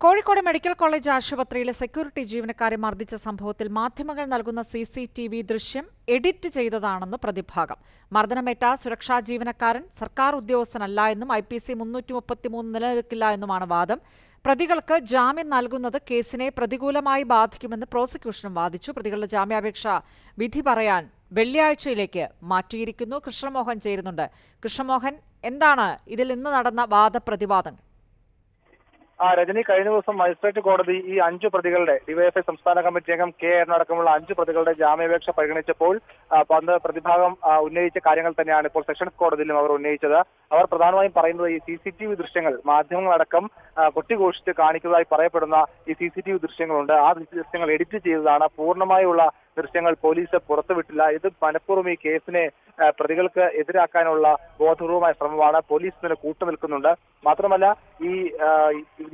Kozhikode medical college ആശുപത്രിയിലെ security ജീവനക്കാരെ മർദ്ദിച്ച സംഭവത്തിൽ മാധ്യമങ്ങൾ നൽകുന്ന സി സി ടി വി ദൃശ്യം എഡിറ്റ് ചെയ്തതാണെന്ന് പ്രതിഭാഗം. മർദ്ദനമേറ്റ സുരക്ഷാ ജീവനക്കാരൻ സർക്കാർ ഉദ്യോഗസ്ഥനല്ല എന്നും ഐ പി സി മുന്നൂറ്റി മുപ്പത്തിമൂന്ന് നിലനിൽക്കില്ല എന്നുമാണ് വാദം. പ്രതികൾക്ക് ജാമ്യം നൽകുന്നത് കേസിനെ പ്രതികൂലമായി ബാധിക്കുമെന്ന് പ്രോസിക്യൂഷനും വാദിച്ചു. പ്രതികളുടെ ജാമ്യാപേക്ഷ വിധി പറയാൻ വെള്ളിയാഴ്ചയിലേക്ക് മാറ്റിയിരിക്കുന്നു. കൃഷ്ണമോഹൻ ചേരുന്നുണ്ട്. കൃഷ്ണമോഹൻ എന്താണ് ഇതിൽ ഇന്ന് നടന്ന വാദപ്രതിവാദങ്ങൾ? ആ രജനി കഴിഞ്ഞ ദിവസം മജിസ്ട്രേറ്റ് കോടതി ഈ അഞ്ചു പ്രതികളുടെ ഡിവൈഎഫ്ഐ സംസ്ഥാന കമ്മിറ്റി അംഗം കെ അടക്കമുള്ള അഞ്ചു പ്രതികളുടെ ജാമ്യാപേക്ഷ പരിഗണിച്ചപ്പോൾ പന്ത് പ്രതിഭാഗം ഉന്നയിച്ച കാര്യങ്ങൾ തന്നെയാണ് ഇപ്പോൾ സെഷൻസ് കോടതിയിലും അവർ ഉന്നയിച്ചത്. അവർ പ്രധാനമായും പറയുന്നത് ഈ സി സി ടി വി ദൃശ്യങ്ങൾ മാധ്യമങ്ങളടക്കം കൊട്ടിഘോഷിച്ച് കാണിക്കുന്നതായി പറയപ്പെടുന്ന ഈ സി സി ടി വി ദൃശ്യങ്ങളുണ്ട്. ആ ദൃശ്യങ്ങൾ എഡിറ്റ് ചെയ്തതാണ്. പൂർണമായുള്ള ദൃശ്യങ്ങൾ പോലീസ് പുറത്തുവിട്ടില്ല. ഇത് മനഃപൂർവം ഈ കേസിനെ പ്രതികൾക്ക് എതിരാക്കാനുള്ള ബോധപൂർവമായ ശ്രമമാണ് പോലീസ് ഇതിന് കൂട്ടുനിൽക്കുന്നുണ്ട്. മാത്രമല്ല ഈ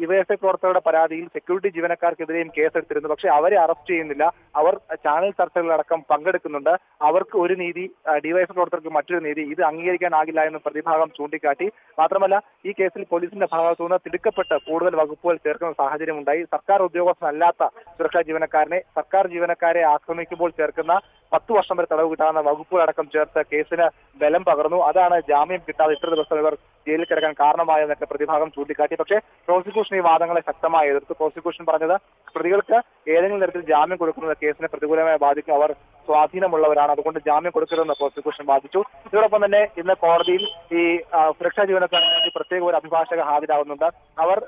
ഡിവൈഎഫ്ഐ പ്രവർത്തകരുടെ പരാതിയിൽ സെക്യൂരിറ്റി ജീവനക്കാർക്കെതിരെയും കേസെടുത്തിരുന്നു. പക്ഷേ അവരെ അറസ്റ്റ് ചെയ്യുന്നില്ല. അവർ ചാനൽ ചർച്ചകളിലടക്കം പങ്കെടുക്കുന്നുണ്ട്. അവർക്ക് ഒരു നീതി ഡിവൈഎഫ്ഐ പ്രവർത്തകർക്ക് മറ്റൊരു നീതി. ഇത് അംഗീകരിക്കാനാകില്ല എന്ന് പ്രതിഭാഗം ചൂണ്ടിക്കാട്ടി. മാത്രമല്ല ഈ കേസിൽ പോലീസിന്റെ ഭാഗത്തു നിന്ന് തിടുക്കപ്പെട്ട് കൂടുതൽ വകുപ്പുകൾ ചേർക്കുന്ന സാഹചര്യം ഉണ്ടായി. സർക്കാർ ഉദ്യോഗസ്ഥനല്ലാത്ത സുരക്ഷാ ജീവനക്കാരനെ സർക്കാർ ജീവനക്കാരെ ആക്രമിക്കുമ്പോൾ ചേർക്കുന്ന പത്ത് വർഷം വരെ തടവ് കിട്ടാവുന്ന വകുപ്പുകളടക്കം ചേർത്ത് കേസിന് ബലം പകർന്നു. അതാണ് ജാമ്യം കിട്ടാതെ ഇത്ര ദിവസം ഇവർ ജയിലിൽ കിടക്കാൻ കാരണമായതെന്നൊക്കെ പ്രതിഭാഗം ചൂണ്ടിക്കാട്ടി. പക്ഷേ പ്രോസിക്യൂഷൻ ഈ വാദങ്ങളെ ശക്തമായി എതിർത്ത്. പ്രോസിക്യൂഷൻ പറഞ്ഞത് പ്രതികൾക്ക് ഏതെങ്കിലും തരത്തിൽ ജാമ്യം കൊടുക്കുന്നത് കേസിനെ പ്രതികൂലമായി ബാധിക്കും. അവർ സ്വാധീനമുള്ളവരാണ്. അതുകൊണ്ട് ജാമ്യം കൊടുക്കരുതെന്ന് പ്രോസിക്യൂഷൻ ബാധിച്ചു ഇതോടൊപ്പം തന്നെ ഇന്ന് കോടതിയിൽ ഈ സുരക്ഷാ വേണ്ടി പ്രത്യേക ഒരു അഭിഭാഷക ഹാജരാകുന്നുണ്ട്. അവർ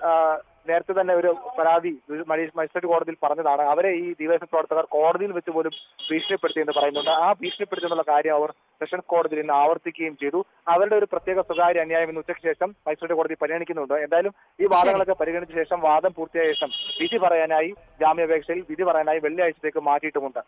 നേരത്തെ തന്നെ ഒരു പരാതി മജിസ്ട്രേറ്റ് കോടതിയിൽ പറഞ്ഞതാണ്. അവരെ ഈ ദിവസ പ്രവർത്തകർ കോടതിയിൽ വെച്ച് പോലും ഭീഷണിപ്പെടുത്തി എന്ന് പറയുന്നുണ്ട്. ആ ഭീഷണിപ്പെടുത്തി എന്നുള്ള കാര്യം അവർ സെഷൻസ് കോടതിയിൽ നിന്ന് ആവർത്തിക്കുകയും ചെയ്തു. അവരുടെ ഒരു പ്രത്യേക സ്വകാര്യ അന്യായം ഇന്ന് ഉച്ചയ്ക്ക് ശേഷം മജിസ്ട്രേറ്റ് കോടതി പരിഗണിക്കുന്നുണ്ട്. എന്തായാലും ഈ വാദങ്ങളൊക്കെ പരിഗണിച്ച ശേഷം വാദം പൂർത്തിയായ ശേഷം വിധി പറയാനായി ജാമ്യാപേക്ഷയിൽ വിധി പറയാനായി വെള്ളിയാഴ്ചത്തേക്ക് മാറ്റിയിട്ടുമുണ്ട്.